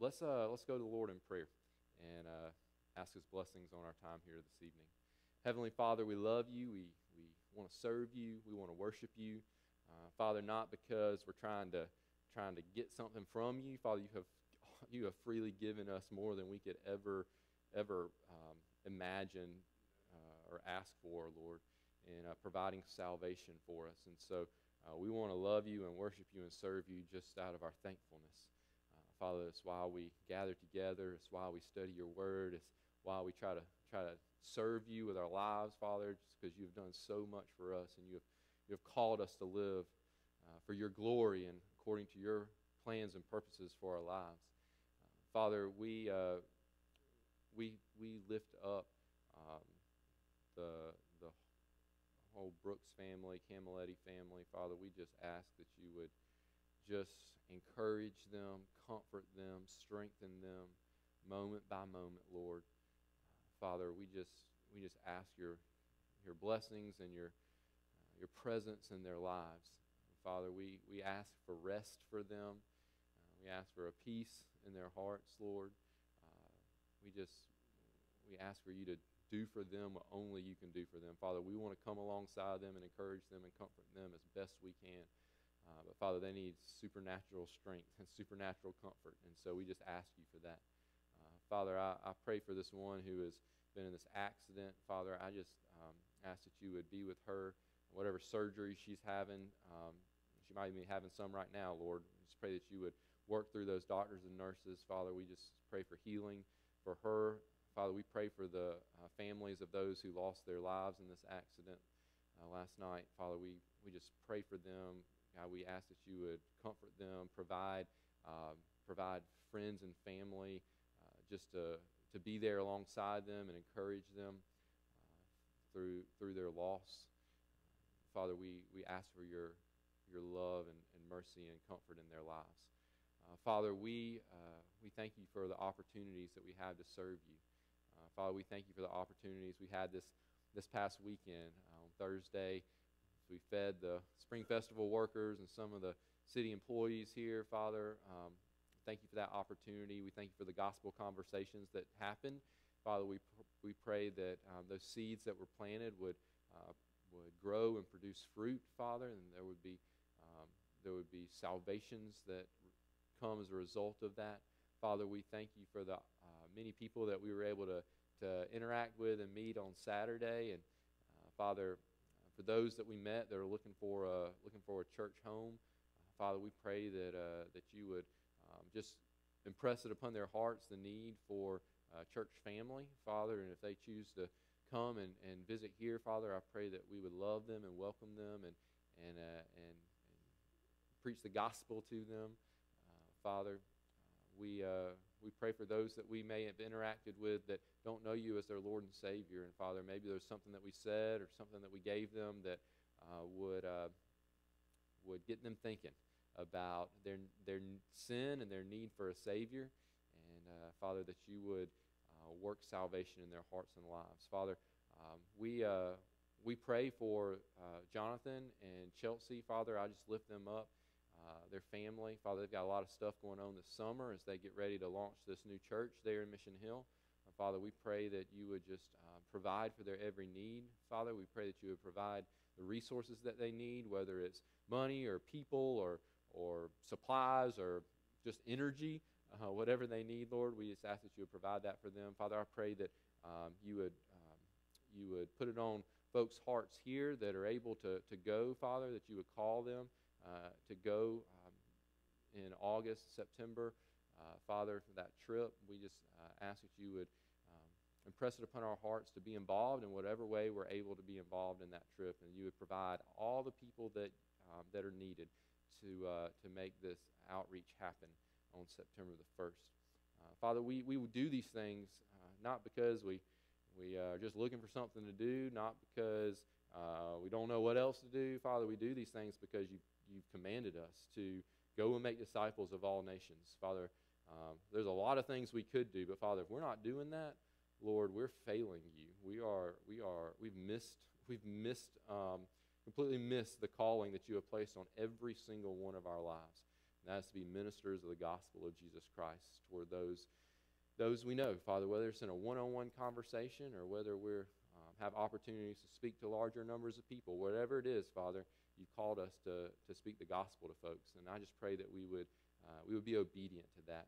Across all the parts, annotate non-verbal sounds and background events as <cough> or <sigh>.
let's, uh, let's go to the Lord in prayer and uh, ask His blessings on our time here this evening. Heavenly Father, we love you. We, we want to serve you. We want to worship you. Uh, Father, not because we're trying to, trying to get something from you. Father, you have, you have freely given us more than we could ever, ever um, imagine uh, or ask for, Lord, in uh, providing salvation for us. And so uh, we want to love you and worship you and serve you just out of our thankfulness. Father, it's why we gather together. It's why we study your word. It's why we try to try to serve you with our lives, Father, just because you've done so much for us and you have, you have called us to live uh, for your glory and according to your plans and purposes for our lives. Uh, Father, we, uh, we, we lift up um, the, the whole Brooks family, Camilletti family. Father, we just ask that you would just encourage them, comfort them, strengthen them moment by moment, Lord. Father, we just we just ask your your blessings and your uh, your presence in their lives. Father, we, we ask for rest for them. Uh, we ask for a peace in their hearts, Lord. Uh, we just we ask for you to do for them what only you can do for them. Father, we want to come alongside them and encourage them and comfort them as best we can. Uh, but Father, they need supernatural strength and supernatural comfort. And so we just ask you for that. Uh, Father, I, I pray for this one who has been in this accident. Father, I just um, ask that you would be with her, whatever surgery she's having. Um, she might be having some right now, Lord. Just pray that you would work through those doctors and nurses. Father, we just pray for healing for her. Father, we pray for the uh, families of those who lost their lives in this accident uh, last night. Father, we, we just pray for them. God, we ask that you would comfort them, provide, uh, provide friends and family uh, just to, to be there alongside them and encourage them uh, through, through their loss. Father, we, we ask for your, your love and, and mercy and comfort in their lives. Uh, Father, we, uh, we thank you for the opportunities that we have to serve you. Father, we thank you for the opportunities we had this, this past weekend. On Thursday, we fed the Spring Festival workers and some of the city employees here, Father. Um, thank you for that opportunity. We thank you for the gospel conversations that happened. Father, we, we pray that um, those seeds that were planted would, uh, would grow and produce fruit, Father, and there would be, um, there would be salvations that come as a result of that. Father, we thank you for the uh, many people that we were able to, to interact with and meet on Saturday. And uh, Father, for those that we met that are looking for a, looking for a church home, Father, we pray that, uh, that you would um, just impress it upon their hearts the need for uh, church family, Father, and if they choose to come and, and visit here, Father, I pray that we would love them and welcome them and, and, uh, and, and preach the gospel to them. Uh, Father, we, uh, we pray for those that we may have interacted with that don't know you as their Lord and Savior. And Father, maybe there's something that we said or something that we gave them that uh, would, would get them thinking about their, their sin and their need for a Savior. And uh, Father, that you would uh, work salvation in their hearts and lives. Father, um, we, uh, we pray for uh, Jonathan and Chelsea. Father, I just lift them up, uh, their family. Father, they've got a lot of stuff going on this summer as they get ready to launch this new church there in Mission Hill. Uh, Father, we pray that you would just provide for their every need. Father, we pray that you would provide the resources that they need, whether it's money or people or or supplies or just energy, uh, whatever they need, Lord, we just ask that you would provide that for them. Father, I pray that um, you would um, you would put it on folks' hearts here that are able to, to go, Father, that you would call them uh, to go um, in August, September, uh, Father, for that trip. We just uh, ask that you would um, impress it upon our hearts to be involved in whatever way we're able to be involved in that trip, and you would provide all the people that um, that are needed to, uh, to make this outreach happen on September the 1st. Uh, Father, we, we do these things uh, not because we, we are just looking for something to do, not because uh, we don't know what else to do. Father, we do these things because you, you've commanded us to go and make disciples of all nations. Father, um, there's a lot of things we could do, but Father, if we're not doing that, Lord, we're failing you. We are, we are, we've missed, we've missed um, completely miss the calling that you have placed on every single one of our lives. And that is to be ministers of the gospel of Jesus Christ toward those those we know, Father, whether it's in a one-on-one conversation or whether we're um, have opportunities to speak to larger numbers of people, whatever it is, Father, you've called us to, to speak the gospel to folks. And I just pray that we would, uh, we would be obedient to that.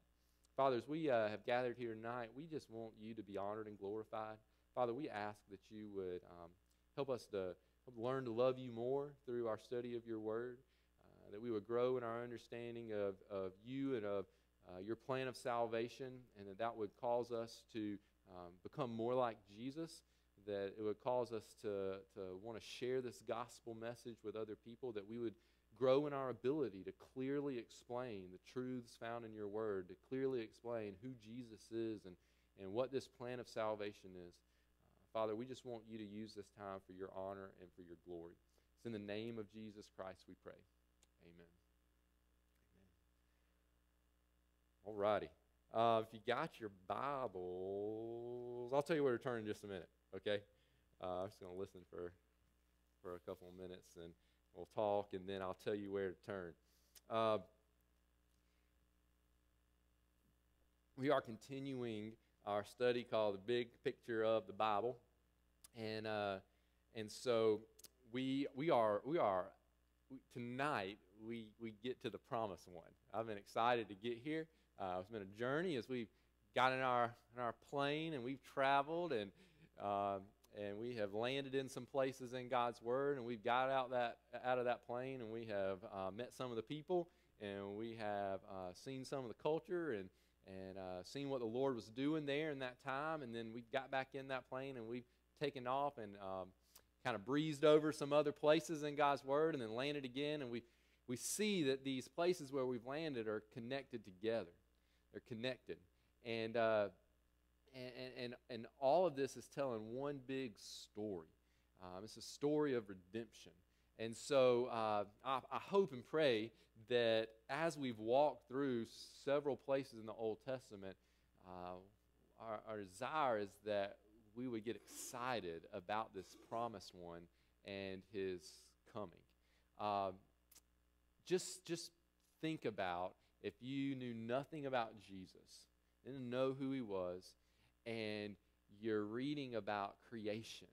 Fathers, we uh, have gathered here tonight. We just want you to be honored and glorified. Father, we ask that you would um, help us to learn to love you more through our study of your word, uh, that we would grow in our understanding of, of you and of uh, your plan of salvation, and that that would cause us to um, become more like Jesus, that it would cause us to, to want to share this gospel message with other people, that we would grow in our ability to clearly explain the truths found in your word, to clearly explain who Jesus is and, and what this plan of salvation is. Uh, Father, we just want you to use this time for your honor and for your glory. It's in the name of Jesus Christ we pray. Amen. All righty. Uh, if you got your Bibles, I'll tell you where to turn in just a minute, okay? Uh, I'm just going to listen for, for a couple of minutes and we'll talk, and then I'll tell you where to turn. Uh, we are continuing our study called The Big Picture of the Bible. And, uh, and so we, we are, we are we, tonight, we, we get to the promised one. I've been excited to get here. Uh, it's been a journey as we've got in our in our plane and we've traveled and uh, and we have landed in some places in God's Word and we've got out that out of that plane and we have uh, met some of the people and we have uh, seen some of the culture and and uh, seen what the Lord was doing there in that time and then we got back in that plane and we've taken off and um, kind of breezed over some other places in God's Word and then landed again and we we see that these places where we've landed are connected together they're connected. And, uh, and, and, and all of this is telling one big story. Um, it's a story of redemption. And so uh, I, I, hope and pray that as we've walked through several places in the Old Testament, uh, our, our, desire is that we would get excited about this promised one and his coming. Um, just, just think about if you knew nothing about Jesus, didn't know who he was, and you're reading about creation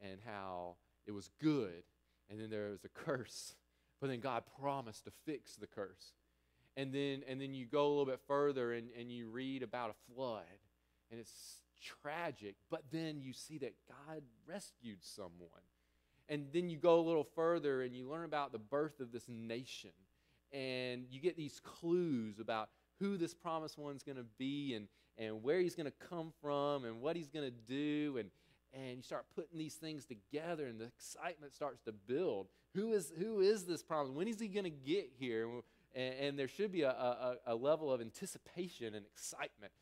and how it was good, and then there was a curse, but then God promised to fix the curse. And then, and then you go a little bit further and, and you read about a flood, and it's tragic, but then you see that God rescued someone. And then you go a little further and you learn about the birth of this nation and you get these clues about who this promised one's going to be and, and where he's going to come from and what he's going to do and, and you start putting these things together and the excitement starts to build. Who is who is this promise when is he going to get here? And, and, there should be a, a, a, level of anticipation and excitement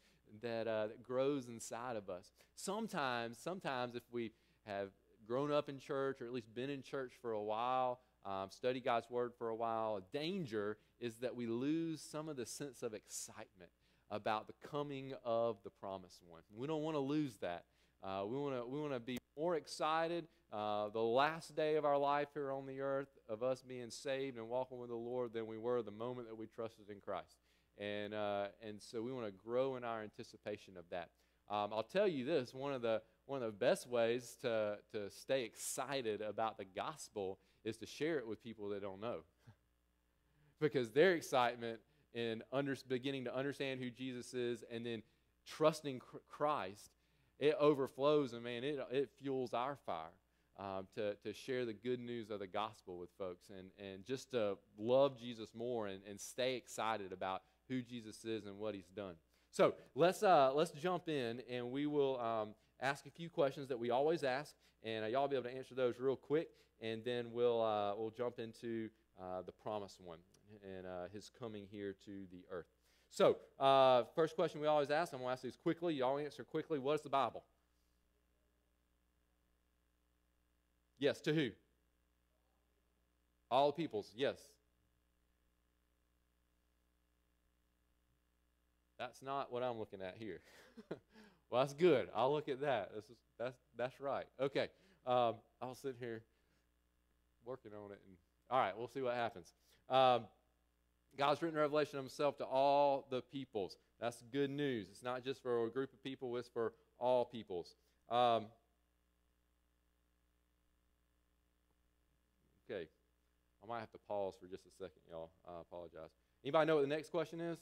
that, uh, that grows inside of us. Sometimes sometimes if we have grown up in church or at least been in church for a while um, study God's Word for a while, a danger is that we lose some of the sense of excitement about the coming of the promised one. We don't want to lose that. Uh, we want to we want to be more excited uh, the last day of our life here on the earth of us being saved and walking with the Lord than we were the moment that we trusted in Christ. And uh, and so we want to grow in our anticipation of that. Um, I'll tell you this: one of the one of the best ways to to stay excited about the gospel is to share it with people that don't know. <laughs> because their excitement in under, beginning to understand who Jesus is and then trusting Christ, it overflows and man, it, it fuels our fire. Um, to, to share the good news of the gospel with folks and, and just to love Jesus more and, and stay excited about who Jesus is and what he's done. So let's, uh, let's jump in and we will um, ask a few questions that we always ask, and uh, y'all be able to answer those real quick and then we'll, uh, we'll jump into uh, the promised one and uh, his coming here to the earth. So, uh, first question we always ask, I'm going to ask these quickly. You all answer quickly. What is the Bible? Yes, to who? All peoples, yes. That's not what I'm looking at here. <laughs> well, that's good. I'll look at that. This is, that's, that's right. Okay. Um, I'll sit here working on it. And all right, we'll see what happens. Um, God's written revelation of himself to all the peoples. That's good news. It's not just for a group of people, it's for all peoples. Um, okay. I might have to pause for just a second, y'all. I apologize. Anybody know what the next question is?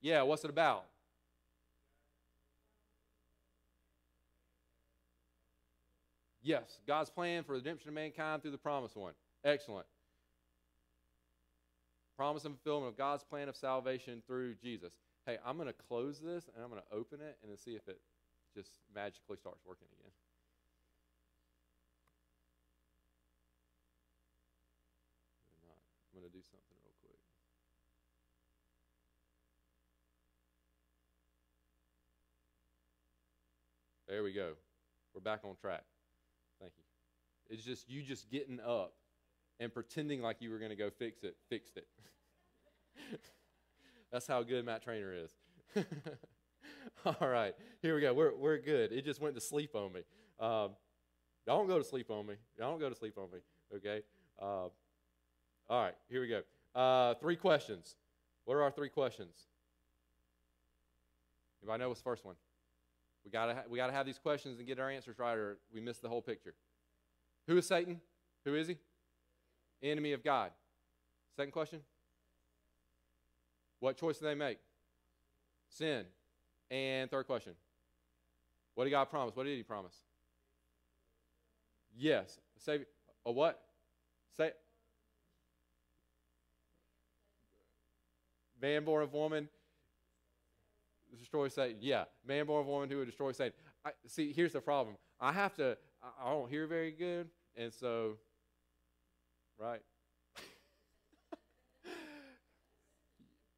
Yeah, what's it about? Yes, God's plan for the redemption of mankind through the promised one. Excellent. Promise and fulfillment of God's plan of salvation through Jesus. Hey, I'm going to close this and I'm going to open it and then see if it just magically starts working again. not. I'm going to do something real quick. There we go. We're back on track. Thank you. It's just you just getting up and pretending like you were going to go fix it, fixed it. <laughs> That's how good Matt Trainer is. <laughs> All right, here we go. We're, we're good. It just went to sleep on me. Um, don't go to sleep on me. Don't go to sleep on me. Okay. Uh, all right, here we go. Uh, three questions. What are our three questions? Anybody know what's the first one? We gotta ha- we gotta have these questions and get our answers right, or we miss the whole picture. Who is Satan? Who is he? Enemy of God. Second question. What choice did they make? Sin. And third question. What did God promise? What did He promise? Yes. Say a what? Say man born of woman destroy Satan. Yeah, man born of woman who would destroy Satan. I, see, here's the problem. I have to. I don't hear very good, and so, right.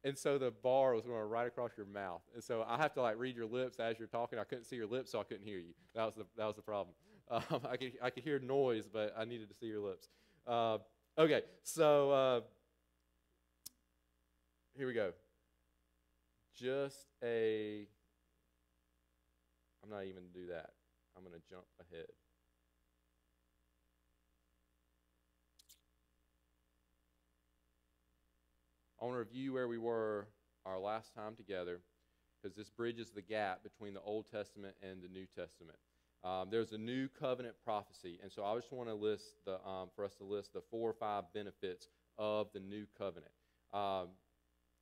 and so the bar was going right across your mouth, and so I have to like read your lips as you're talking. I couldn't see your lips, so I couldn't hear you. That was the that was the problem. <laughs> Um, I could I could hear noise, but I needed to see your lips. Uh, okay, so uh, here we go just a, I'm not even going to do that. I'm going to jump ahead. I want to review where we were our last time together because this bridges the gap between the Old Testament and the New Testament. Um, there's a new covenant prophecy, and so I just want to list the um, for us to list the four or five benefits of the new covenant. Um,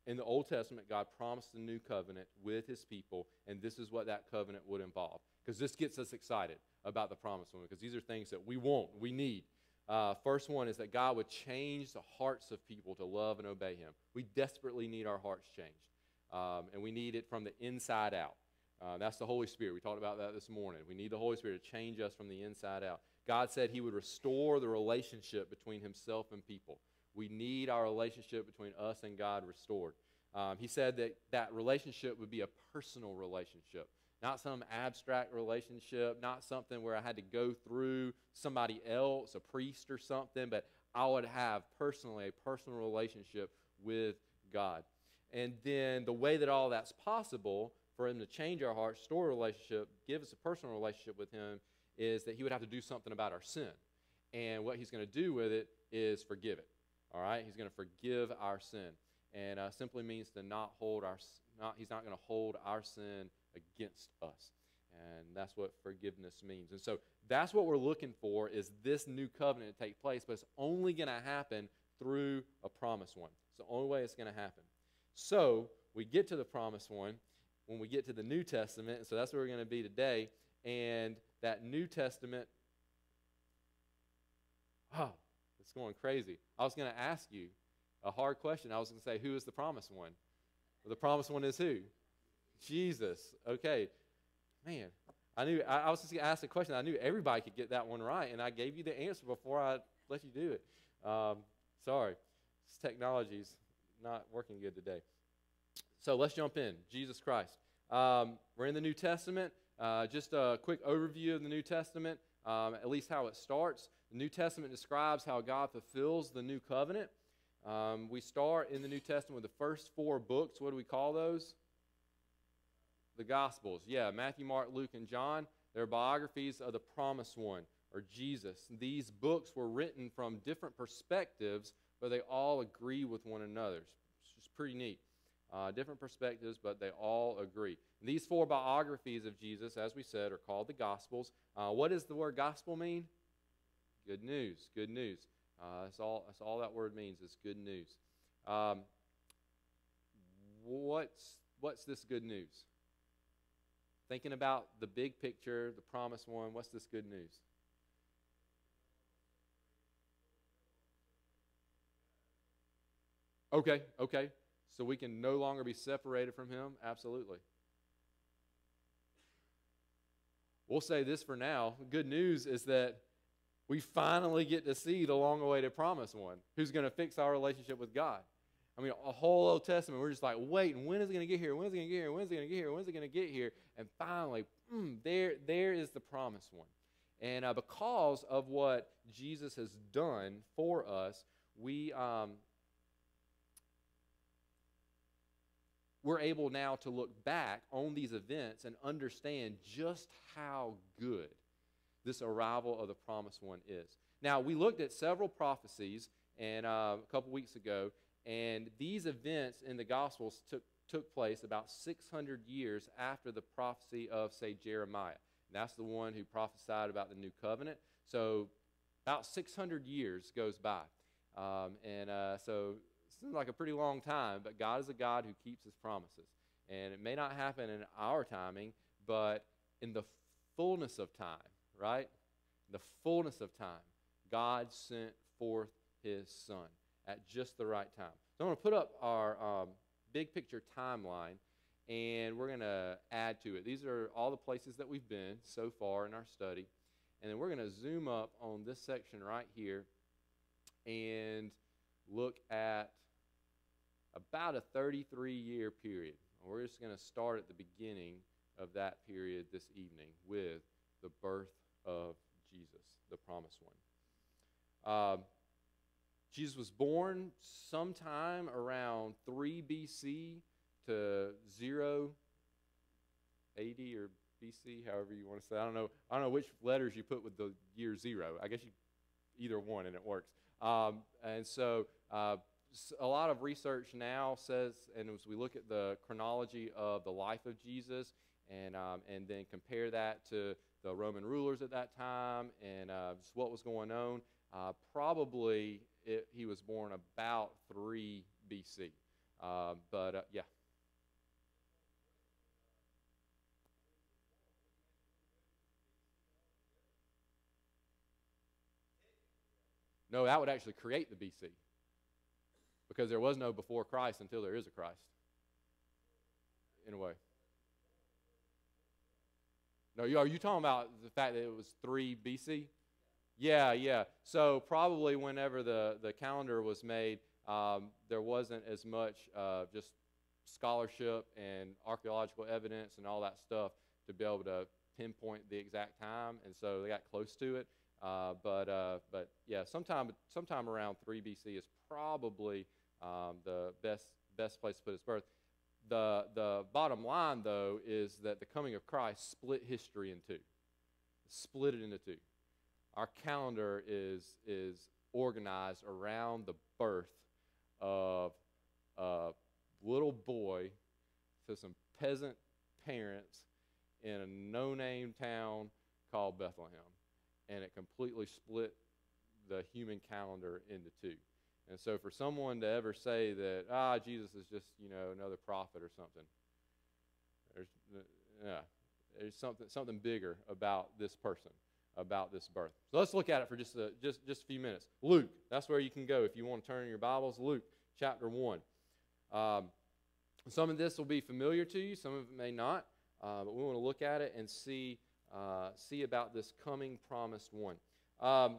in the Old Testament, God promised a new covenant with his people, and this is what that covenant would involve. Because this gets us excited about the promised one, because these are things that we want, we need. Uh, first one is that God would change the hearts of people to love and obey him. We desperately need our hearts changed, um, and we need it from the inside out. Uh, that's the Holy Spirit. We talked about that this morning. We need the Holy Spirit to change us from the inside out. God said he would restore the relationship between himself and people. We need our relationship between us and God restored. Um, he said that that relationship would be a personal relationship, not some abstract relationship, not something where I had to go through somebody else, a priest or something, but I would have personally a personal relationship with God. And then the way that all that's possible for him to change our hearts, store a relationship, give us a personal relationship with him, is that he would have to do something about our sin. And what he's going to do with it is forgive it. All right? He's going to forgive our sin. And uh, simply means to not hold our, not, he's not going to hold our sin against us. And that's what forgiveness means. And so that's what we're looking for is this new covenant to take place, but it's only going to happen through a promised one. It's the only way it's going to happen. So we get to the promised one when we get to the New Testament. And so that's where we're going to be today. And that New Testament, oh, it's going crazy. I was going to ask you a hard question. I was going to say, who is the promised one? Well, the promised one is who? Jesus. Okay. Man, I knew, I, I was just going to ask a question. I knew everybody could get that one right, and I gave you the answer before I let you do it. Um, sorry. This technology's not working good today. So let's jump in. Jesus Christ. Um, we're in the New Testament. Uh, just a quick overview of the New Testament, um, at least how it starts. The New Testament describes how God fulfills the new covenant. Um, we start in the New Testament with the first four books. What do we call those? The Gospels. Yeah, Matthew, Mark, Luke, and John. They're biographies of the promised one, or Jesus. These books were written from different perspectives, but they all agree with one another. It's pretty neat. Uh, different perspectives, but they all agree. These four biographies of Jesus, as we said, are called the Gospels. Uh, what does the word gospel mean? Good news. Good news. Uh, that's all. That's all that word means. Is good news. Um, what's what's this good news? Thinking about the big picture, the promised one. What's this good news? Okay, okay. So we can no longer be separated from Him? Absolutely. We'll say this for now. Good news is that we finally get to see the long awaited promised one who's going to fix our relationship with God. I mean, a whole Old Testament, we're just like, wait, when is it going to get here? When is it going to get here? When is it going to get here? When is it going to get here? And finally, mm, there, there is the promised one. And uh, because of what Jesus has done for us, we, um, we're able now to look back on these events and understand just how good this arrival of the promised one is. Now, we looked at several prophecies and uh, a couple weeks ago, and these events in the Gospels took, took place about 600 years after the prophecy of, say, Jeremiah. And that's the one who prophesied about the new covenant. So, about 600 years goes by. Um, and uh, so seems like a pretty long time, but God is a God who keeps his promises. And it may not happen in our timing, but in the fullness of time, right? In The fullness of time, God sent forth his son at just the right time. So I'm going to put up our um, big picture timeline and we're going to add to it. These are all the places that we've been so far in our study. And then we're going to zoom up on this section right here and look at about a 33 year period. We're just going to start at the beginning of that period this evening with the birth of Jesus, the promised one. Um, Jesus was born sometime around 3 BC to 0 AD or BC, however you want to say. I don't know. I don't know which letters you put with the year zero. I guess you either one and it works. Um, and so uh, a lot of research now says, and as we look at the chronology of the life of Jesus, and um, and then compare that to the Roman rulers at that time, and uh, just what was going on, uh, probably it, he was born about 3 BC. Uh, but uh, yeah. No, that would actually create the BC because there was no before Christ until there is a Christ. In a way. No, are you talking about the fact that it was 3 BC? Yeah, yeah. So probably whenever the, the calendar was made, um, there wasn't as much uh, just scholarship and archaeological evidence and all that stuff to be able to pinpoint the exact time, and so they got close to it. Uh, but uh, but yeah, sometime sometime around 3 BC is probably um, the best best place to put his birth. The the bottom line though is that the coming of Christ split history in two, split it into two. Our calendar is is organized around the birth of a little boy to some peasant parents in a no-name town called Bethlehem and it completely split the human calendar into two. And so for someone to ever say that, ah, Jesus is just, you know, another prophet or something, there's, yeah, there's something, something bigger about this person, about this birth. So let's look at it for just a, just, just a few minutes. Luke, that's where you can go if you want to turn in your Bibles. Luke chapter 1. Um, some of this will be familiar to you, some of it may not, uh, but we want to look at it and see uh, see about this coming promised one. Um,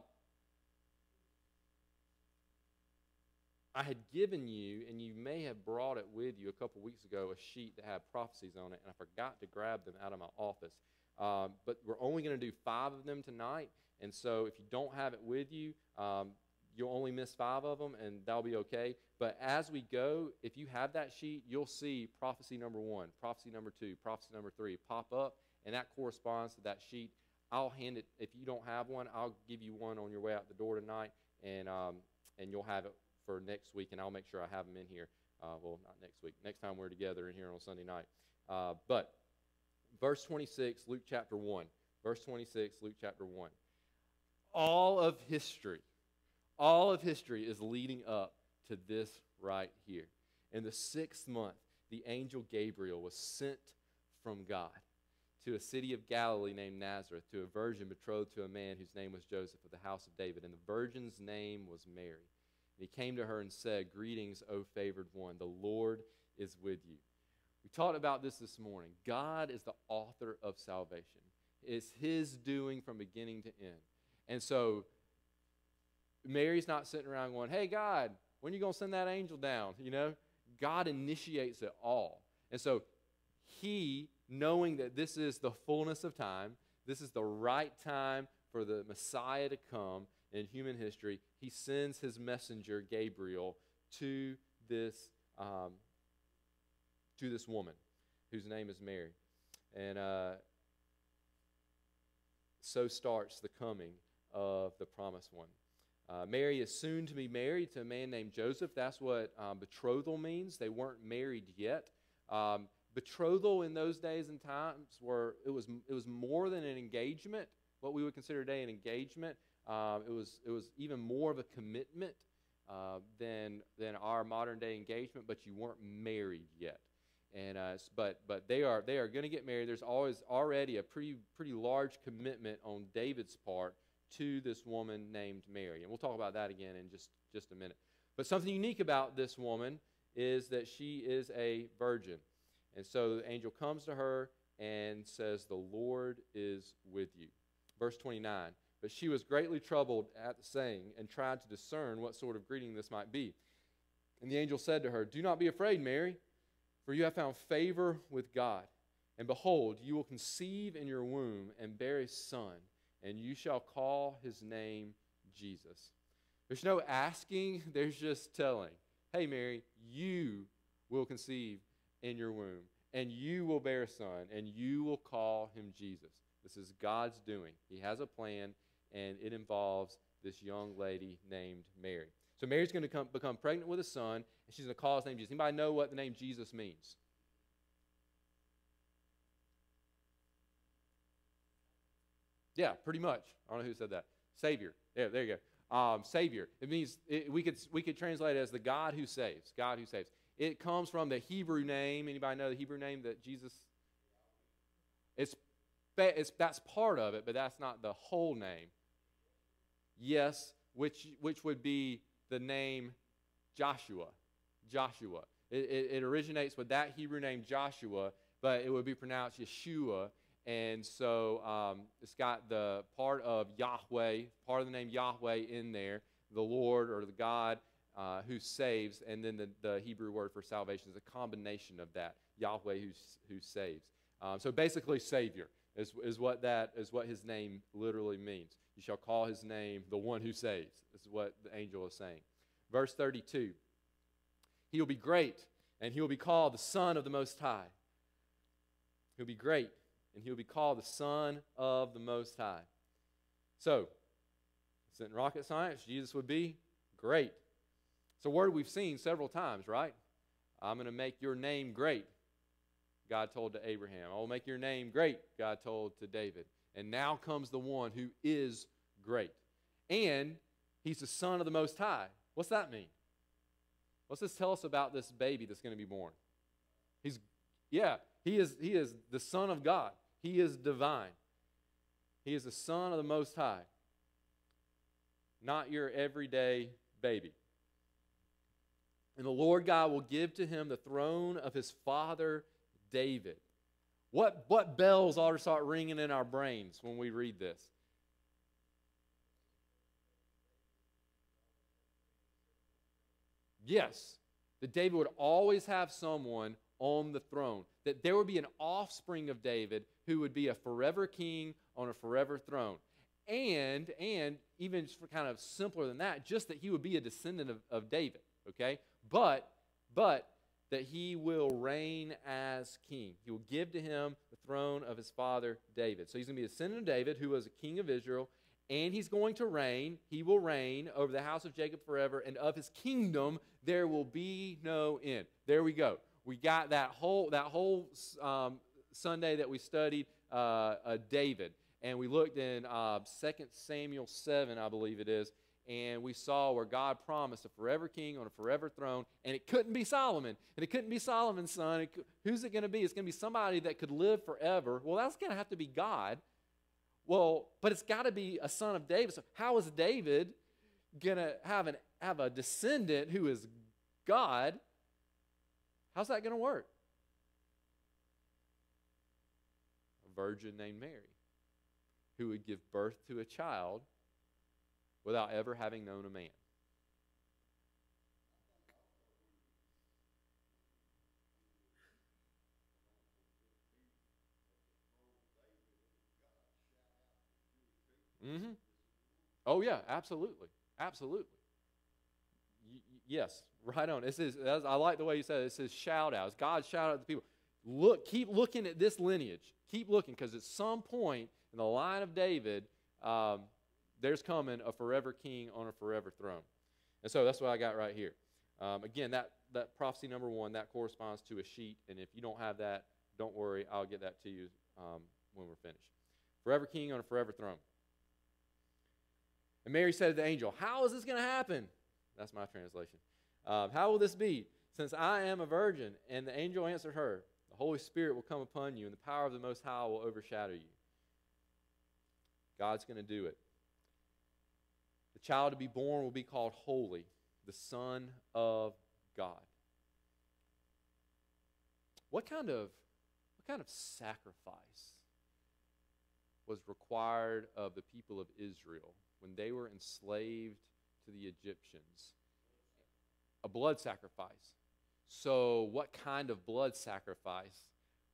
I had given you, and you may have brought it with you a couple weeks ago, a sheet that had prophecies on it, and I forgot to grab them out of my office. Um, but we're only going to do five of them tonight, and so if you don't have it with you, um, you'll only miss five of them, and that'll be okay. But as we go, if you have that sheet, you'll see prophecy number one, prophecy number two, prophecy number three pop up, and that corresponds to that sheet. I'll hand it. If you don't have one, I'll give you one on your way out the door tonight, and um, and you'll have it for next week, and I'll make sure I have them in here. Uh, well, not next week. Next time we're together in here on Sunday night. Uh, but verse 26, Luke chapter 1. Verse 26, Luke chapter 1. All of history, all of history is leading up to this right here. In the sixth month, the angel Gabriel was sent from God to a city of Galilee named Nazareth to a virgin betrothed to a man whose name was Joseph of the house of David. And the virgin's name was Mary. And he came to her and said, Greetings, O favored one, the Lord is with you. We talked about this this morning. God is the author of salvation, it's His doing from beginning to end. And so, Mary's not sitting around going, Hey, God, when are you going to send that angel down? You know, God initiates it all. And so, He, knowing that this is the fullness of time, this is the right time for the Messiah to come in human history, He sends His messenger, Gabriel, to this. Um, to this woman whose name is Mary. And uh, so starts the coming of the promised one. Uh, Mary is soon to be married to a man named Joseph. That's what um, betrothal means. They weren't married yet. Um, betrothal in those days and times were it was it was more than an engagement. What we would consider today an engagement. Um, it was it was even more of a commitment uh, than than our modern day engagement. But you weren't married yet and uh, but but they are they are going to get married. There's always already a pretty pretty large commitment on David's part to this woman named Mary, and we'll talk about that again in just just a minute. But something unique about this woman is that she is a virgin, and so the angel comes to her and says, "The Lord is with you." Verse 29. But she was greatly troubled at the saying and tried to discern what sort of greeting this might be. And the angel said to her, Do not be afraid, Mary for you have found favor with God. And behold, you will conceive in your womb and bear a son, and you shall call his name Jesus. There's no asking, <laughs> there's just telling. Hey, Mary, you will conceive in your womb, and you will bear a son, and you will call him Jesus. This is God's doing. He has a plan, and it involves this young lady named Mary. So Mary's going to come, become pregnant with a son, and she's going to call his name Jesus. Anybody know what the name Jesus means? Yeah, pretty much. I don't know who said that. Savior. There, there you go. Um, Savior. It means it, we could we could translate it as the God who saves. God who saves. It comes from the Hebrew name. Anybody know the Hebrew name that Jesus? It's, it's that's part of it, but that's not the whole name. Yes, which which would be the name Joshua. Joshua. It, it, it, originates with that Hebrew name Joshua, but it would be pronounced Yeshua. And so um, it's got the part of Yahweh, part of the name Yahweh in there, the Lord or the God uh, who saves, and then the, the Hebrew word for salvation is a combination of that Yahweh who, who saves. Um, so basically, Savior is, is, what that, is what his name literally means. You shall call his name the one who saves. This is what the angel is saying. Verse 32 He will be great, and he will be called the Son of the Most High. He'll be great, and he'll be called the Son of the Most High. So, it's in rocket science. Jesus would be great. It's a word we've seen several times, right? I'm going to make your name great, God told to Abraham. I will make your name great, God told to David. And now comes the one who is great. And he's the Son of the Most High. What's that mean? What's this tell us about this baby that's going to be born? He's, yeah, he is, he is the Son of God. He is divine. He is the Son of the Most High, not your everyday baby. And the Lord God will give to him the throne of his father David. What, what bells ought to start ringing in our brains when we read this? Yes, that David would always have someone on the throne, that there would be an offspring of David who would be a forever king on a forever throne. And, and even for kind of simpler than that, just that he would be a descendant of, of David, okay? But, but that he will reign as king. He will give to him the throne of his father David. So he's going to be a descendant of David, who was a king of Israel, and he's going to reign. He will reign over the house of Jacob forever, and of his kingdom there will be no end. There we go. We got that whole that whole um, Sunday that we studied uh, uh, David, and we looked in uh, 2 Samuel 7, I believe it is, and we saw where God promised a forever king on a forever throne, and it couldn't be Solomon, and it couldn't be Solomon's son. It, who's it going to be? It's going to be somebody that could live forever. Well, that's going to have to be God. Well, but it's got to be a son of David. So how is David going to have an have a descendant who is God? How's that going to work? A virgin named Mary who would give birth to a child without ever having known a man. Mm-hmm. Oh yeah, absolutely, absolutely. Y- yes, <laughs> right on. It says, I like the way you said it. It says shout out. It's God shout out to the people. Look, keep looking at this lineage. Keep looking because at some point in the line of David, um, there's coming a forever king on a forever throne. And so that's what I got right here. Um, again, that, that prophecy number one, that corresponds to a sheet. And if you don't have that, don't worry, I'll get that to you um, when we're finished. Forever king on a forever throne. And Mary said to the angel, How is this going to happen? That's my translation. Um, how will this be? Since I am a virgin. And the angel answered her, The Holy Spirit will come upon you, and the power of the Most High will overshadow you. God's going to do it. Child to be born will be called Holy, the Son of God. What kind of, what kind of sacrifice was required of the people of Israel when they were enslaved to the Egyptians? A blood sacrifice. So, what kind of blood sacrifice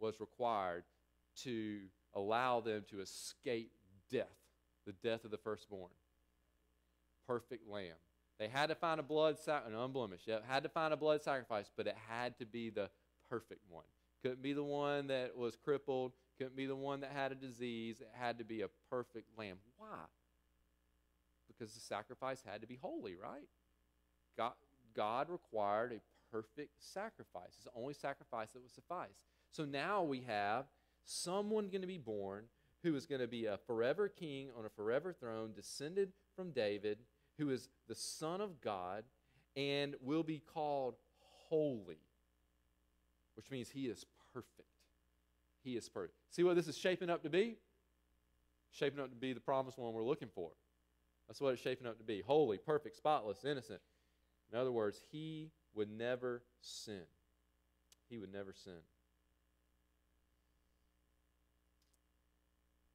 was required to allow them to escape death, the death of the firstborn? Perfect lamb. They had to find a blood sacrifice, unblemished. They had to find a blood sacrifice, but it had to be the perfect one. Couldn't be the one that was crippled. Couldn't be the one that had a disease. It had to be a perfect lamb. Why? Because the sacrifice had to be holy, right? God, God required a perfect sacrifice. It's the only sacrifice that would suffice. So now we have someone going to be born who is going to be a forever king on a forever throne, descended from David, who is the Son of God and will be called holy, which means he is perfect. He is perfect. See what this is shaping up to be? Shaping up to be the promised one we're looking for. That's what it's shaping up to be holy, perfect, spotless, innocent. In other words, he would never sin. He would never sin.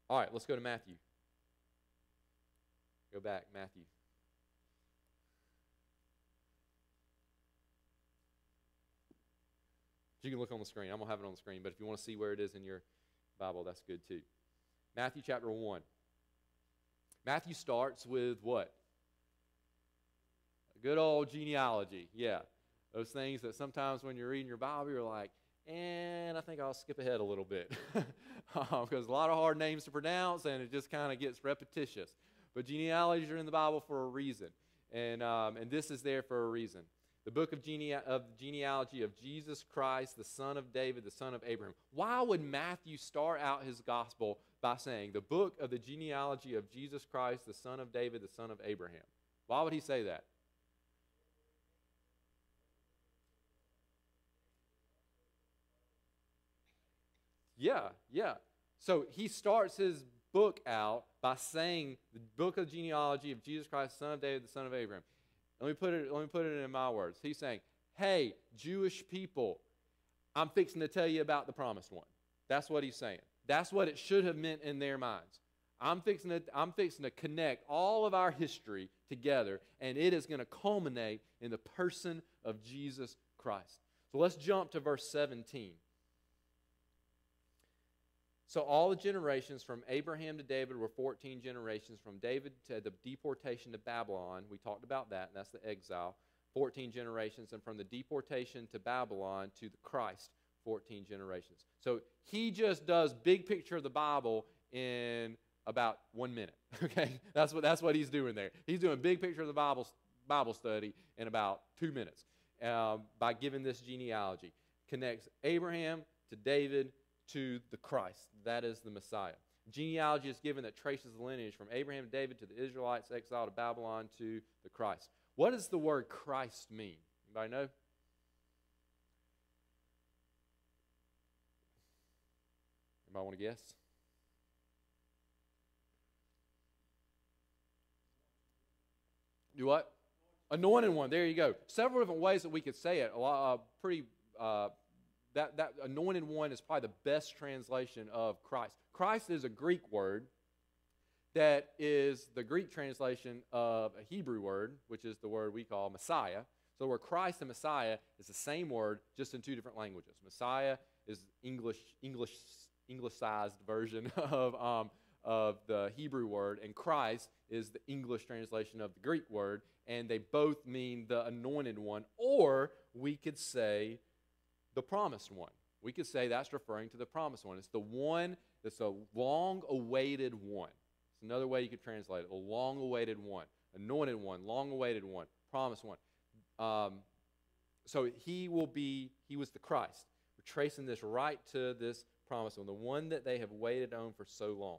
All right, let's go to Matthew. Go back, Matthew. You can look on the screen. I'm going to have it on the screen, but if you want to see where it is in your Bible, that's good too. Matthew chapter 1. Matthew starts with what? A good old genealogy. Yeah. Those things that sometimes when you're reading your Bible, you're like, and I think I'll skip ahead a little bit <laughs> because a lot of hard names to pronounce and it just kind of gets repetitious. But genealogies are in the Bible for a reason, and, um, and this is there for a reason. The book of, gene- of genealogy of Jesus Christ, the son of David, the son of Abraham. Why would Matthew start out his gospel by saying, the book of the genealogy of Jesus Christ, the son of David, the son of Abraham? Why would he say that? Yeah, yeah. So he starts his book out by saying the book of genealogy of Jesus Christ, son of David, the son of Abraham. Let me put it, let me put it in my words. He's saying, Hey, Jewish people, I'm fixing to tell you about the promised one. That's what he's saying. That's what it should have meant in their minds. I'm fixing to, I'm fixing to connect all of our history together, and it is going to culminate in the person of Jesus Christ. So let's jump to verse 17. So all the generations from Abraham to David were 14 generations. From David to the deportation to Babylon, we talked about that, and that's the exile. 14 generations, and from the deportation to Babylon to the Christ, 14 generations. So he just does big picture of the Bible in about one minute. <laughs> Okay, that's what that's what he's doing there. He's doing big picture of the Bible Bible study in about two minutes um, by giving this genealogy. Connects Abraham to David to the Christ. That is the Messiah. Genealogy is given that traces the lineage from Abraham to David to the Israelites exiled to Babylon to the Christ. What does the word Christ mean? Anybody know? Anybody want to guess? Do what? Anointed one. There you go. Several different ways that we could say it. A lot, uh, pretty. Uh, that that anointed one is probably the best translation of Christ. Christ is a Greek word that is the Greek translation of a Hebrew word, which is the word we call Messiah. So, where Christ and Messiah is the same word, just in two different languages. Messiah is English, English, Englishized version <laughs> of um, of the Hebrew word, and Christ is the English translation of the Greek word, and they both mean the anointed one, or we could say the promised one. We could say that's referring to the promised one. It's the one that's a long awaited one. It's another way you could translate it. A long awaited one, anointed one, long awaited one, promised one. Um, so he will be, he was the Christ. We're tracing this right to this promised one, the one that they have waited on for so long.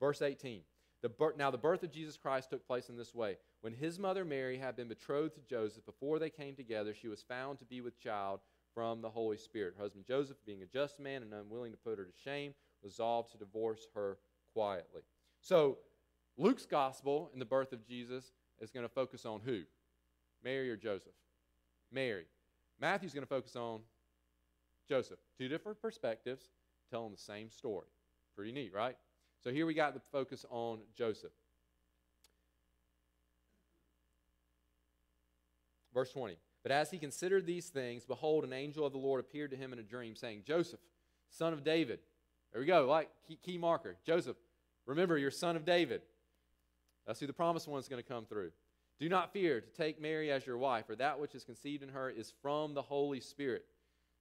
Verse 18. The birth, now, the birth of Jesus Christ took place in this way. When his mother Mary had been betrothed to Joseph, before they came together, she was found to be with child from the Holy Spirit. Her husband Joseph, being a just man and unwilling to put her to shame, resolved to divorce her quietly. So, Luke's gospel in the birth of Jesus is going to focus on who? Mary or Joseph? Mary. Matthew's going to focus on Joseph. Two different perspectives telling the same story. Pretty neat, right? So here we got the focus on Joseph. Verse 20. But as he considered these things, behold, an angel of the Lord appeared to him in a dream, saying, Joseph, son of David. There we go, like key, key marker. Joseph, remember, you're son of David. That's who the promised one is going to come through. Do not fear to take Mary as your wife, for that which is conceived in her is from the Holy Spirit.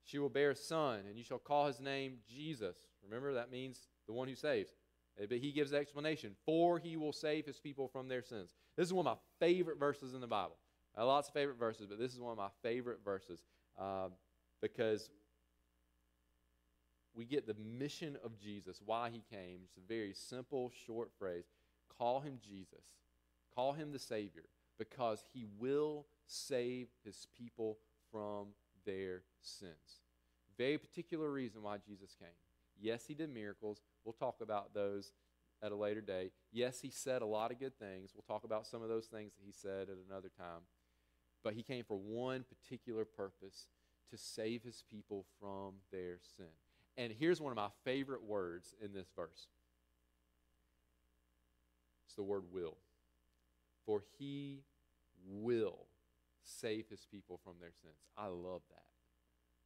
She will bear a son, and you shall call his name Jesus. Remember, that means the one who saves. Eh, but he gives the explanation for he will save his people from their sins. This is one of my favorite verses in the Bible. Have lots of favorite verses, but this is one of my favorite verses uh, because we get the mission of Jesus, why he came. It's a very simple, short phrase. Call him Jesus. Call him the Savior because he will save his people from their sins. Very particular reason why Jesus came. Yes, he did miracles. We'll talk about those at a later date. Yes, he said a lot of good things. We'll talk about some of those things that he said at another time. But he came for one particular purpose to save his people from their sin. And here's one of my favorite words in this verse it's the word will. For he will save his people from their sins. I love that.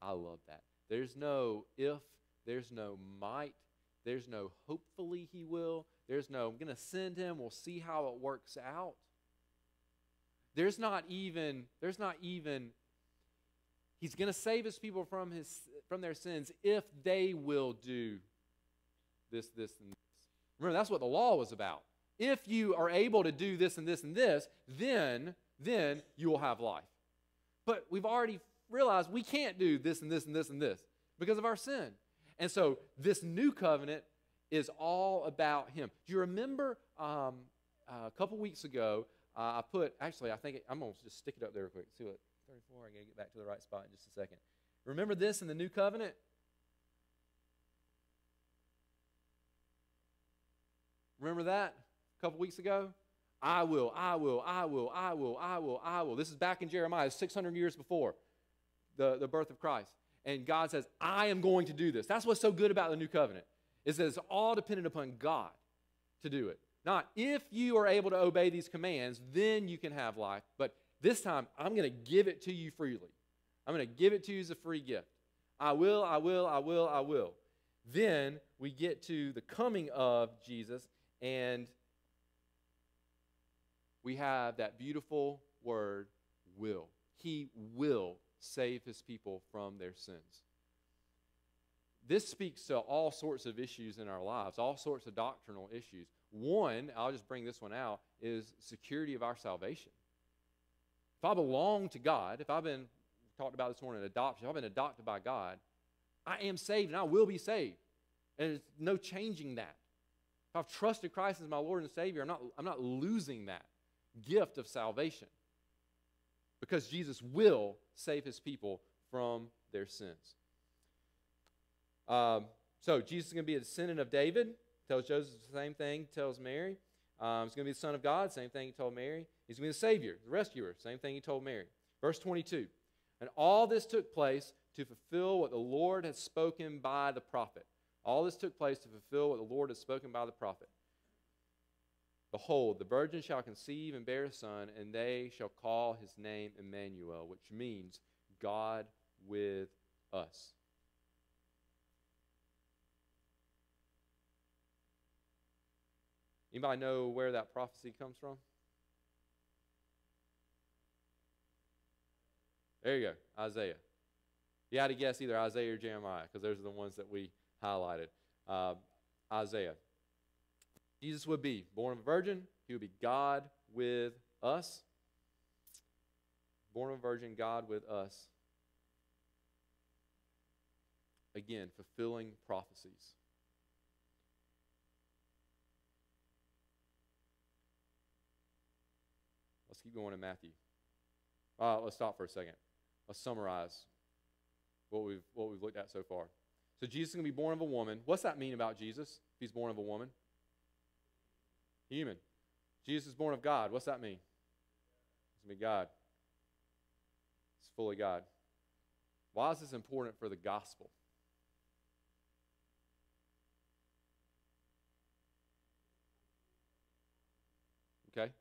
I love that. There's no if, there's no might, there's no hopefully he will. There's no I'm going to send him, we'll see how it works out. There's not even there's not even he's going to save his people from his from their sins if they will do this this and this. Remember that's what the law was about. If you are able to do this and this and this, then then you will have life. But we've already realized we can't do this and this and this and this because of our sin. And so this new covenant is all about Him. Do you remember um, a couple weeks ago? Uh, I put actually, I think it, I'm gonna just stick it up there real quick. See what 34. I gotta get back to the right spot in just a second. Remember this in the new covenant? Remember that a couple weeks ago? I will, I will, I will, I will, I will, I will. This is back in Jeremiah, 600 years before the, the birth of Christ. And God says, I am going to do this. That's what's so good about the new covenant, is that it's all dependent upon God to do it. Not if you are able to obey these commands, then you can have life. But this time, I'm going to give it to you freely. I'm going to give it to you as a free gift. I will, I will, I will, I will. Then we get to the coming of Jesus, and we have that beautiful word, will. he will save his people from their sins. This speaks to all sorts of issues in our lives, all sorts of doctrinal issues. One, I'll just bring this one out, is security of our salvation. If I belong to God, if I've been talked about this morning, adoption, if I've been adopted by God, I am saved and I will be saved. And there's no changing that. If I've trusted Christ as my Lord and Savior, I'm not, I'm not losing that gift of salvation because Jesus will save his people from their sins. Um, so Jesus is going to be a descendant of David. Tells Joseph the same thing. Tells Mary. Um, he's going to be the son of God. Same thing he told Mary. He's going to be the Savior, the rescuer. Same thing he told Mary. Verse 22. And all this took place to fulfill what the Lord had spoken by the prophet. All this took place to fulfill what the Lord had spoken by the prophet. Behold, the virgin shall conceive and bear a son, and they shall call his name Emmanuel, which means God with us. Anybody know where that prophecy comes from? There you go, Isaiah. You had to guess either Isaiah or Jeremiah because those are the ones that we highlighted. Uh, Isaiah. Jesus would be born of a virgin. He would be God with us. Born of a virgin, God with us. Again, fulfilling prophecies. Keep going in Matthew. Let's stop for a second. Let's summarize what we've, what we've looked at so far. So Jesus is going to be born of a woman. What's that mean about Jesus if he's born of a woman? Human. Jesus is born of God. What's that mean? He's going to be God. He's fully God. Why is this important for the gospel? Okay?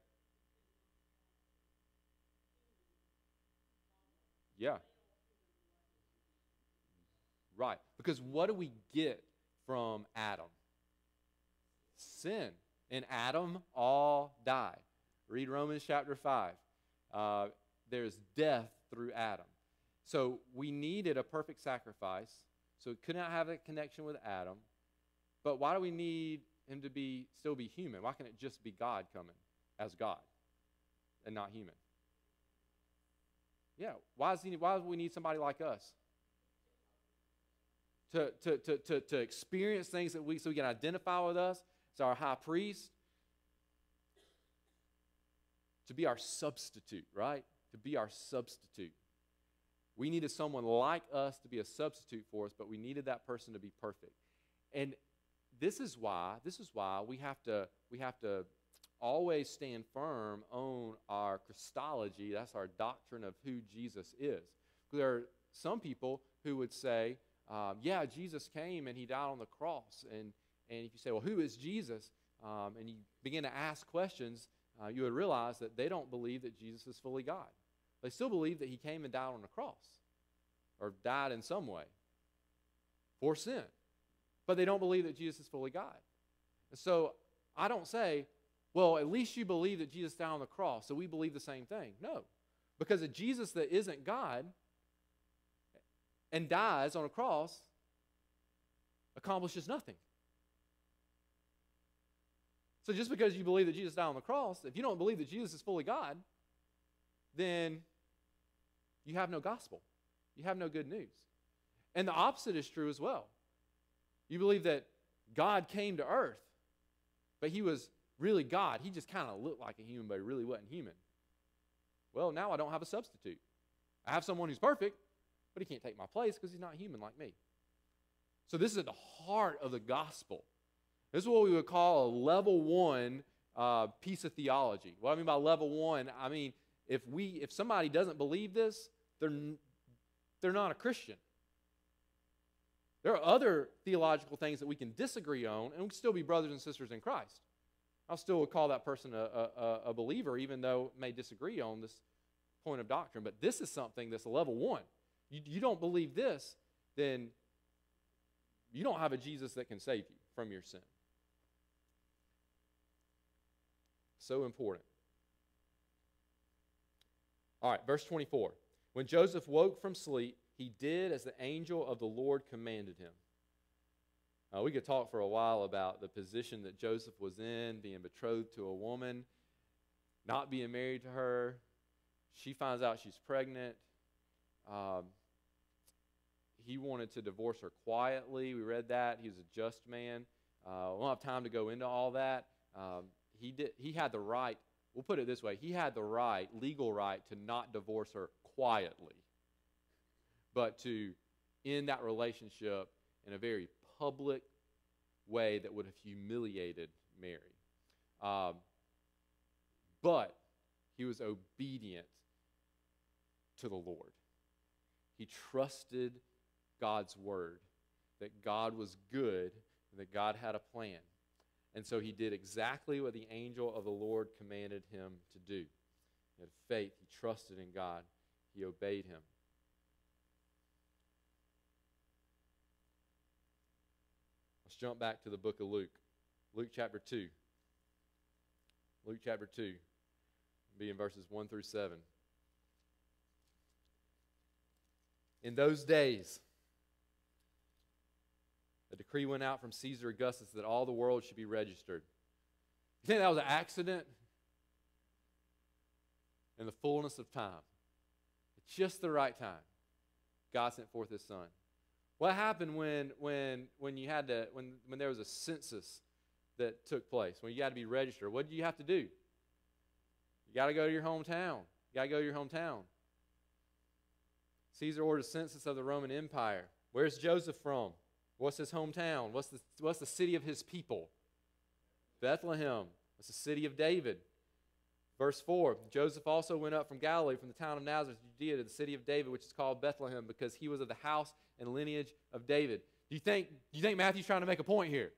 Yeah. Right. Because what do we get from Adam? Sin. In Adam, all die. Read Romans chapter 5. Uh, there's death through Adam. So we needed a perfect sacrifice. So it could not have a connection with Adam. But why do we need him to be still be human? Why can't it just be God coming as God and not human? Yeah. Why, is he, why do we need somebody like us? To, to, to, to, to experience things that we so we can identify with us as our high priest. To be our substitute, right? To be our substitute. We needed someone like us to be a substitute for us, but we needed that person to be perfect. And this is why, this is why we have to, we have to always stand firm on our Christology. That's our doctrine of who Jesus is. There are some people who would say, um, yeah, Jesus came and he died on the cross. And, and if you say, well, who is Jesus? Um, and you begin to ask questions, uh, you would realize that they don't believe that Jesus is fully God. They still believe that he came and died on the cross or died in some way for sin. But they don't believe that Jesus is fully God. And so I don't say, well, at least you believe that Jesus died on the cross, so we believe the same thing. No. Because a Jesus that isn't God and dies on a cross accomplishes nothing. So just because you believe that Jesus died on the cross, if you don't believe that Jesus is fully God, then you have no gospel. You have no good news. And the opposite is true as well. You believe that God came to earth, but he was really God. He just kind of looked like a human, but he really wasn't human. Well, now I don't have a substitute. I have someone who's perfect, but he can't take my place because he's not human like me. So, this is at the heart of the gospel. This is what we would call a level one uh, piece of theology. What I mean by level one, I mean if we if somebody doesn't believe this, they're they're not a Christian. There are other theological things that we can disagree on, and we can still be brothers and sisters in Christ. I'll would call that person a, a, a believer, even though may disagree on this point of doctrine. But this is something that's a level one. You, you don't believe this, then you don't have a Jesus that can save you from your sin. So important. All right, verse 24. When Joseph woke from sleep, he did as the angel of the Lord commanded him. Uh, we could talk for a while about the position that Joseph was in, being betrothed to a woman, not being married to her. She finds out she's pregnant. Um, he wanted to divorce her quietly. We read that. He was a just man. Uh, we don't have time to go into all that. Um, he, did, he had the right, we'll put it this way, he had the right, legal right, to not divorce her quietly, but to end that relationship in a very public way that would have humiliated Mary. Um, but he was obedient to the Lord. He trusted God's word, that God was good, and that God had a plan. And so he did exactly what the angel of the Lord commanded him to do. He had faith, he trusted in God, he obeyed him. Jump back to the book of Luke. Luke chapter 2. Luke chapter 2, be in verses 1 through 7. In those days, a decree went out from Caesar Augustus that all the world should be registered. You think that was an accident? In the fullness of time, at just the right time, God sent forth His Son. What happened when, when, when you had to, when, when there was a census that took place, when you had to be registered? What did you have to do? You got to go to your hometown. You got to go to your hometown. Caesar ordered a census of the Roman Empire. Where's Joseph from? What's his hometown? What's the, what's the city of his people? Bethlehem. It's the city of David. Verse 4 Joseph also went up from Galilee, from the town of Nazareth, Judea, to the city of David, which is called Bethlehem, because he was of the house and lineage of David. Do you think, do you think Matthew's trying to make a point here?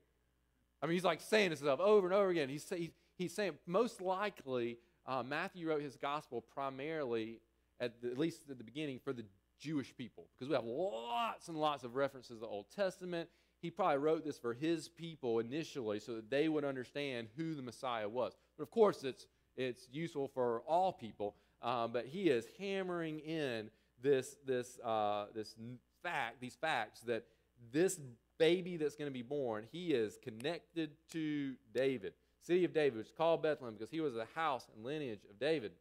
I mean, he's like saying this stuff over and over again. He's, he's, he's saying, most likely, uh, Matthew wrote his gospel primarily, at, the, at least at the beginning, for the Jewish people, because we have lots and lots of references to the Old Testament. He probably wrote this for his people initially so that they would understand who the Messiah was. But of course, it's it's useful for all people. Um, but he is hammering in this this uh, this fact, these facts that this baby that's going to be born, he is connected to David, city of David, which is called Bethlehem because he was the house and lineage of David.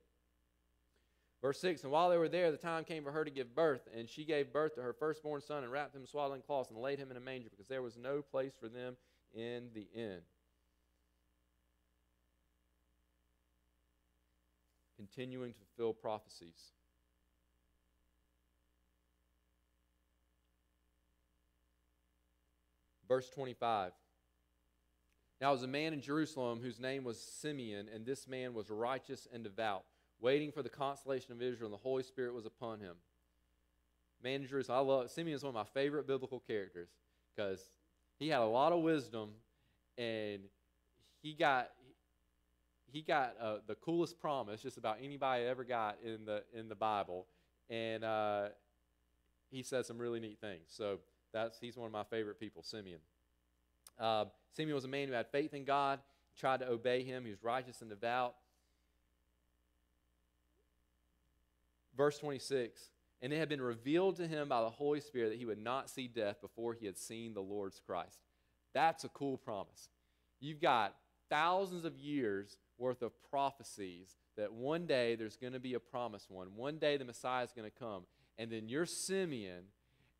Verse 6 And while they were there, the time came for her to give birth, and she gave birth to her firstborn son and wrapped him in swaddling cloths and laid him in a manger because there was no place for them in the inn. Continuing to fulfill prophecies. Verse 25. Now, was a man in Jerusalem whose name was Simeon, and this man was righteous and devout, waiting for the consolation of Israel, and the Holy Spirit was upon him. Man in Jerusalem, I love Simeon is one of my favorite biblical characters because he had a lot of wisdom, and he got he got uh, the coolest promise just about anybody ever got in the in the Bible, and uh, he said some really neat things. So that's he's one of my favorite people, Simeon. Uh, Simeon was a man who had faith in God, tried to obey Him. He was righteous and devout. Verse 26 And it had been revealed to him by the Holy Spirit that he would not see death before he had seen the Lord's Christ. That's a cool promise. You've got thousands of years worth of prophecies that one day there's going to be a promised one. One day the Messiah is going to come. And then you're Simeon,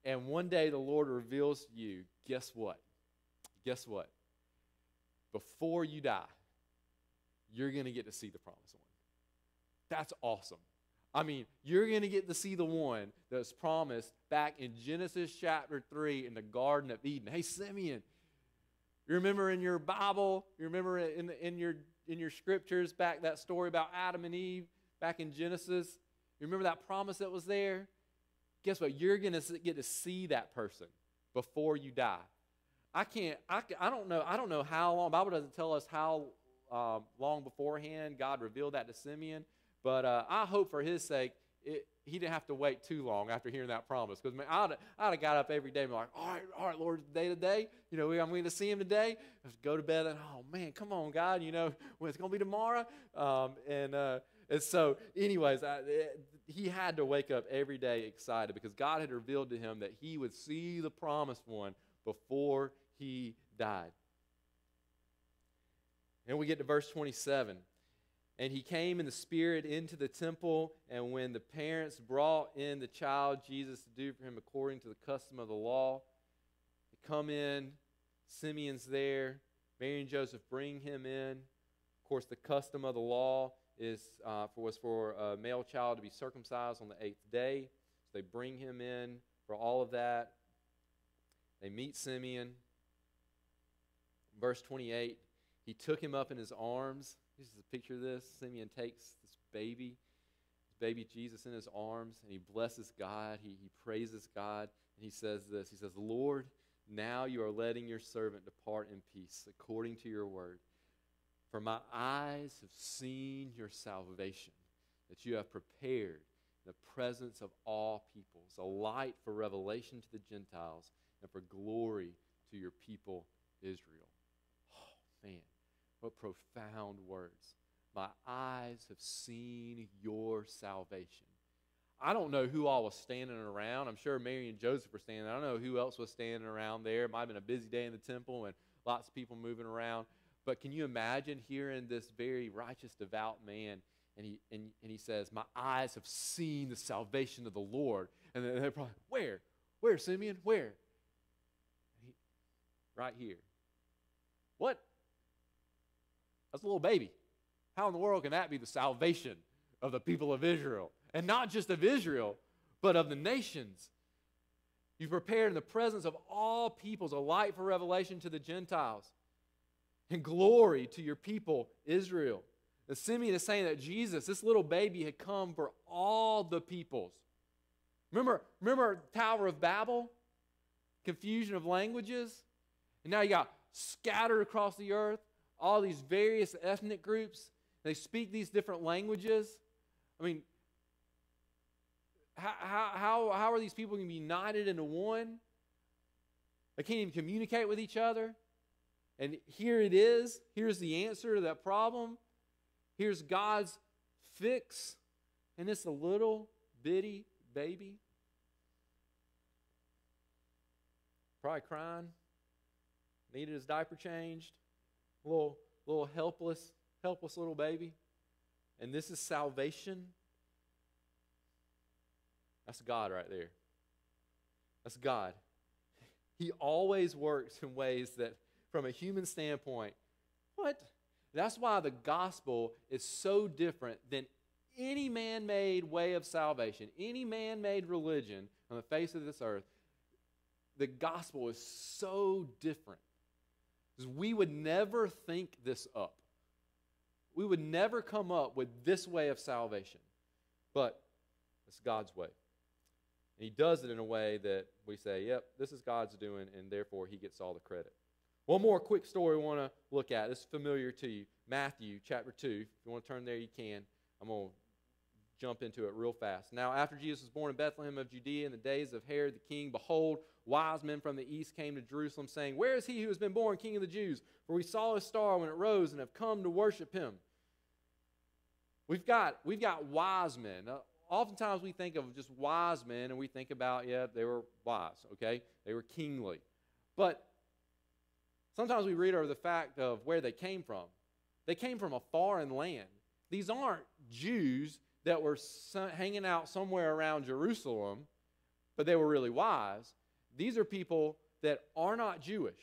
and one day the Lord reveals to you guess what? Guess what? Before you die, you're going to get to see the promised one. That's awesome. I mean, you're going to get to see the one that's promised back in Genesis chapter 3 in the Garden of Eden. Hey, Simeon, you remember in your Bible, you remember in, in your in your scriptures back that story about Adam and Eve back in Genesis? You remember that promise that was there? Guess what? You're going to get to see that person before you die. I can't, I, I don't know, I don't know how long, Bible doesn't tell us how uh, long beforehand God revealed that to Simeon, but uh, I hope for his sake it, he didn't have to wait too long after hearing that promise. Because I'd, I'd have got up every day and be like, all right, all right, Lord, day to day. You know, I'm going to see him today. Go to bed and, oh, man, come on, God. You know, <laughs> it's going to be tomorrow. Um, and, uh, and so, anyways, I, it, he had to wake up every day excited because God had revealed to him that he would see the promised one before he died. And we get to verse 27. And he came in the Spirit into the temple, and when the parents brought in the child Jesus to do for him according to the custom of the law, they come in, Simeon's there, Mary and Joseph bring him in. Of course, the custom of the law is uh, for, was for a male child to be circumcised on the eighth day. So they bring him in for all of that. They meet Simeon. Verse 28 He took him up in his arms. This is a picture of this. Simeon takes this baby, this baby Jesus in his arms, and he blesses God. He, he praises God. And he says this He says, Lord, now you are letting your servant depart in peace according to your word. For my eyes have seen your salvation, that you have prepared the presence of all peoples, a light for revelation to the Gentiles and for glory to your people Israel. Oh, man, what profound words. My eyes have seen your salvation. I don't know who all was standing around. I'm sure Mary and Joseph were standing. I don't know who else was standing around there. It might have been a busy day in the temple and lots of people moving around. But can you imagine hearing this very righteous, devout man? And he, and, and he says, My eyes have seen the salvation of the Lord. And they're probably, Where? Where, Simeon? Where? He, right here. What? That's a little baby. How in the world can that be the salvation of the people of Israel? And not just of Israel, but of the nations. You've prepared in the presence of all peoples a light for revelation to the Gentiles and glory to your people, Israel. The Simeon is saying that Jesus, this little baby, had come for all the peoples. Remember, remember Tower of Babel? Confusion of languages? And now you got scattered across the earth, all these various ethnic groups. They speak these different languages. I mean, how, how, how are these people going to be united into one? They can't even communicate with each other. And here it is. Here's the answer to that problem. Here's God's fix. And it's a little bitty baby. Probably crying. Needed his diaper changed. Little, little helpless, helpless little baby. And this is salvation that's God right there. That's God. He always works in ways that, from a human standpoint, what? That's why the gospel is so different than any man made way of salvation, any man made religion on the face of this earth. The gospel is so different. We would never think this up. We would never come up with this way of salvation. But it's God's way. And he does it in a way that we say, yep, this is God's doing, and therefore he gets all the credit. One more quick story we want to look at. This is familiar to you. Matthew chapter 2. If you want to turn there, you can. I'm going to jump into it real fast. Now, after Jesus was born in Bethlehem of Judea in the days of Herod the king, behold, wise men from the east came to Jerusalem, saying, Where is he who has been born king of the Jews? For we saw his star when it rose and have come to worship him. We've got, we've got wise men. Now, oftentimes we think of just wise men and we think about, yeah, they were wise, okay? They were kingly. But sometimes we read over the fact of where they came from. They came from a foreign land. These aren't Jews that were hanging out somewhere around Jerusalem, but they were really wise. These are people that are not Jewish.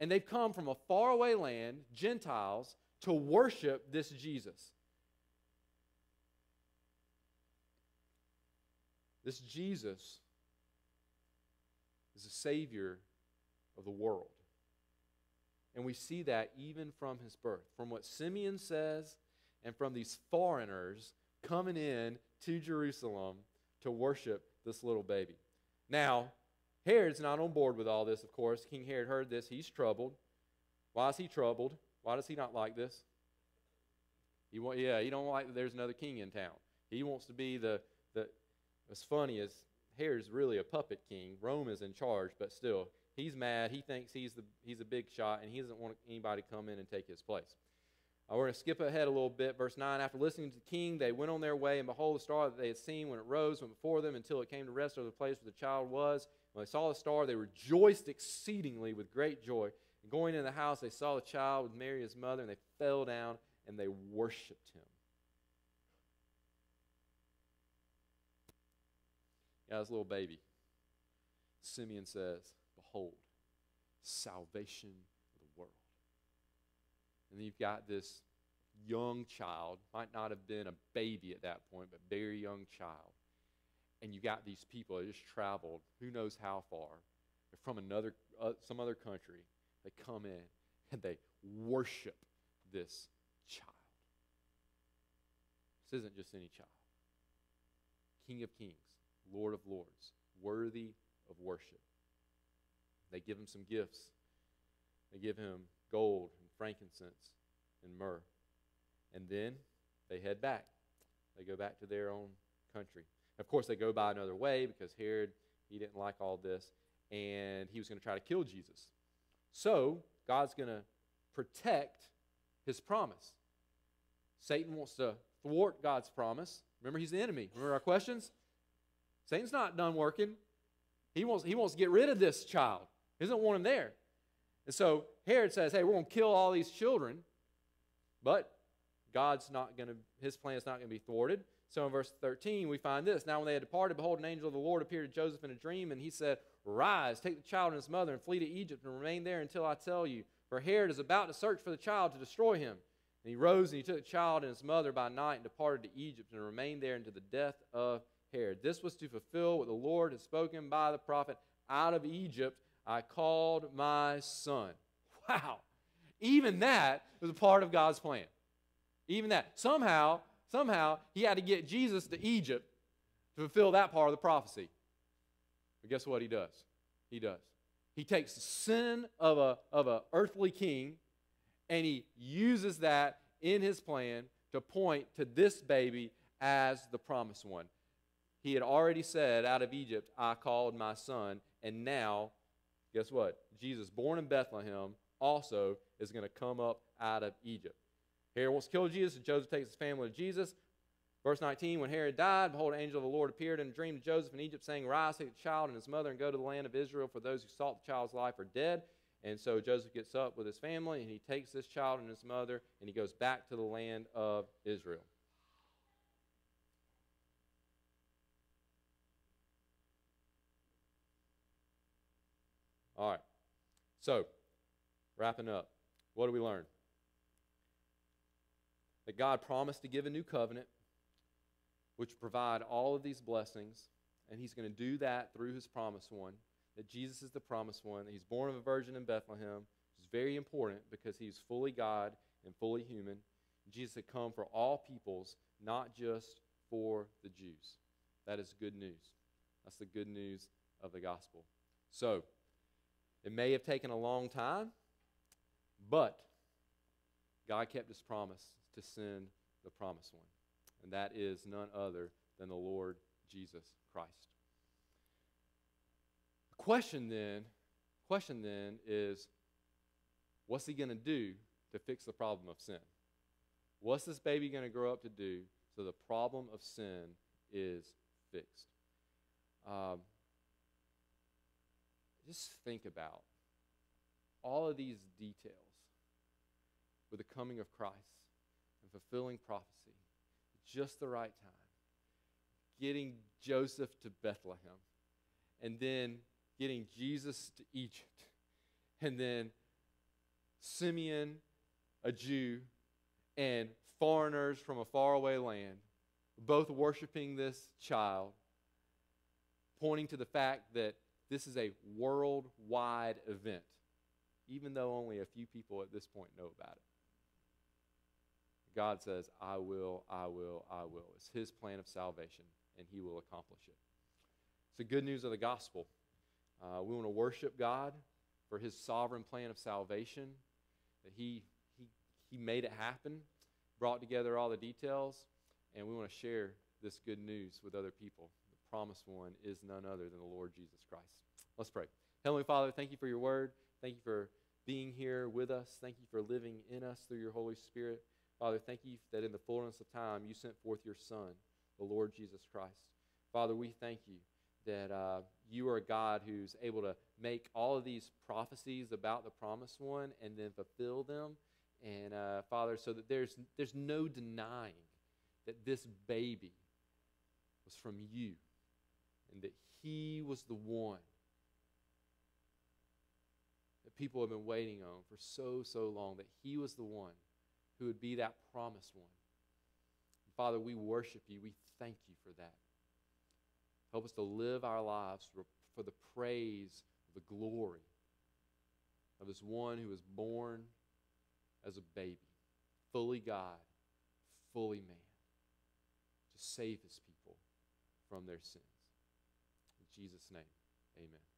And they've come from a faraway land, Gentiles, to worship this Jesus. This Jesus is the Savior of the world. And we see that even from his birth, from what Simeon says, and from these foreigners coming in to Jerusalem to worship this little baby. Now, Herod's not on board with all this, of course. King Herod heard this. He's troubled. Why is he troubled? Why does he not like this? He want, yeah, he don't like that there's another king in town. He wants to be the, the, What's funny as Herod's really a puppet king. Rome is in charge, but still, he's mad. He thinks he's the he's a big shot, and he doesn't want anybody to come in and take his place. Uh, we're going to skip ahead a little bit. Verse 9 After listening to the king, they went on their way, and behold, the star that they had seen when it rose went before them until it came to rest over the place where the child was. When they saw the star, they rejoiced exceedingly with great joy. And going into the house, they saw the child with Mary his mother, and they fell down and they worshiped him. Yeah, this little baby. Simeon says, Behold, salvation. And then you've got this young child, might not have been a baby at that point, but very young child. And you got these people that just traveled who knows how far from another uh, some other country. They come in <laughs> and they worship this child. This isn't just any child. King of kings, Lord of lords, worthy of worship. They give him some gifts. They give him gold frankincense and myrrh. And then they head back. They go back to their own country. Of course, they go by another way because Herod, he didn't like all this, and he was going to try to kill Jesus. So, God's going to protect his promise. Satan wants to thwart God's promise. Remember, he's the enemy. Remember our questions? Satan's not done working. He wants, he wants to get rid of this child. He doesn't want him there. And so Herod says, hey, we're going to kill all these children, but God's not going to, his plan is not going to be thwarted. So in verse 13, we find this. Now, when they had departed, behold, an angel of the Lord appeared to Joseph in a dream, and he said, Rise, take the child and his mother, and flee to Egypt, and remain there until I tell you. For Herod is about to search for the child to destroy him. And he rose and he took the child and his mother by night and departed to Egypt and remained there until the death of Herod. This was to fulfill what the Lord had spoken by the prophet Out of Egypt I called my son. Wow. Even that was a part of God's plan. Even that. Somehow, somehow, he had to get Jesus to Egypt to fulfill that part of the prophecy. But guess what he does? He does. He takes the sin of a of an earthly king and he uses that in his plan to point to this baby as the promised one. He had already said, Out of Egypt I called my son, and now, guess what? Jesus, born in Bethlehem, also is going to come up out of Egypt. Herod wants to kill Jesus, and Joseph takes his family to Jesus. Verse 19, when Herod died, behold, an angel of the Lord appeared in a dream to Joseph in Egypt, saying, Rise, take the child and his mother, and go to the land of Israel, for those who sought the child's life are dead. And so Joseph gets up with his family and he takes this child and his mother and he goes back to the land of Israel. All right. So, wrapping up, what do we learn? That God promised to give a new covenant, which provide all of these blessings, and He's going to do that through His promised one that Jesus is the promised one, that he's born of a virgin in Bethlehem, which is very important because he's fully God and fully human. Jesus had come for all peoples, not just for the Jews. That is good news. That's the good news of the gospel. So, it may have taken a long time, but God kept his promise to send the promised one. And that is none other than the Lord Jesus Christ question then, question then is what's he going to do to fix the problem of sin? What's this baby going to grow up to do so the problem of sin is fixed? Um, just think about all of these details with the coming of Christ and fulfilling prophecy just the right time, getting Joseph to Bethlehem, and then getting Jesus to Egypt, and then Simeon, a Jew, and foreigners from a faraway land, both worshiping this child, pointing to the fact that this is a worldwide event, even though only a few people at this point know about it. God says, I will, I will, I will. It's His plan of salvation, and He will accomplish it. It's the good news of the gospel. Uh, we want to worship God for his sovereign plan of salvation, that he, he, he made it happen, brought together all the details, and we want to share this good news with other people. Promised one is none other than the Lord Jesus Christ. Let's pray. Heavenly Father, thank you for your word. Thank you for being here with us. Thank you for living in us through your Holy Spirit. Father, thank you that in the fullness of time you sent forth your Son, the Lord Jesus Christ. Father, we thank you that uh, you are a God who's able to make all of these prophecies about the promised one and then fulfill them. And uh, Father, so that there's there's no denying that this baby was from you and that he was the one that people have been waiting on for so, so long, that he was the one who would be that promised one. And Father, we worship you. We thank you for that. Help us to live our lives for the praise, the glory of this one who was born as a baby, fully God, fully man, to save his people from their sins. Jesus' name, amen.